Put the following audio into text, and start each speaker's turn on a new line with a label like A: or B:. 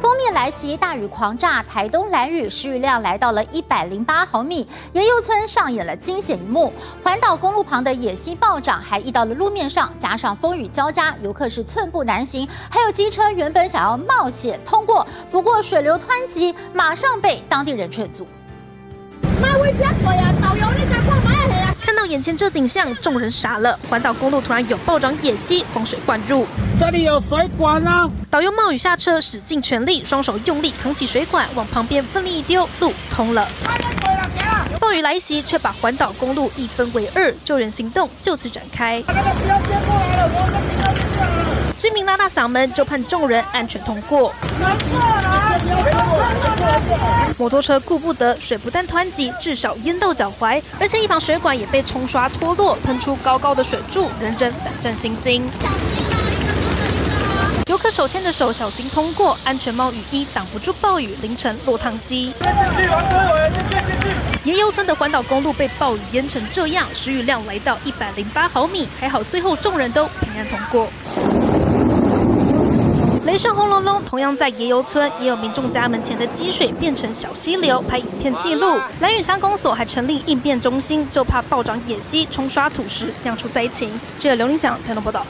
A: 封面来袭，大雨狂炸，台东蓝雨时雨量来到了一百零八毫米，野柚村上演了惊险一幕。环岛公路旁的野溪暴涨，还溢到了路面上，加上风雨交加，游客是寸步难行。还有机车原本想要冒险通过，不过水流湍急，马上被当地人劝阻。
B: 看到眼前这景象，众人傻了。环岛公路突然有暴涨野溪，洪水灌入，
C: 这里有水管啊！
B: 导游冒雨下车，使尽全力，双手用力扛起水管，往旁边奋力一丢，路通了。暴雨来袭，却把环岛公路一分为二，救援行动就此展开。居民拉大嗓门，就盼众人安全通过。摩托车顾不得，水不但湍急，至少淹到脚踝，而且一旁水管也被冲刷脱落，喷出高高的水柱，人人胆战心惊。游客手牵着手，小心通过，安全帽雨衣挡不住暴雨，淋成落汤鸡。野游村的环岛公路被暴雨淹成这样，时雨量来到一百零八毫米，还好最后众人都平安通过。雷声轰隆隆，同样在野游村，也有民众家门前的积水变成小溪流，拍影片记录。蓝雨山公所还成立应变中心，就怕暴涨野溪冲刷土石，酿出灾情。记者刘林祥台东报道。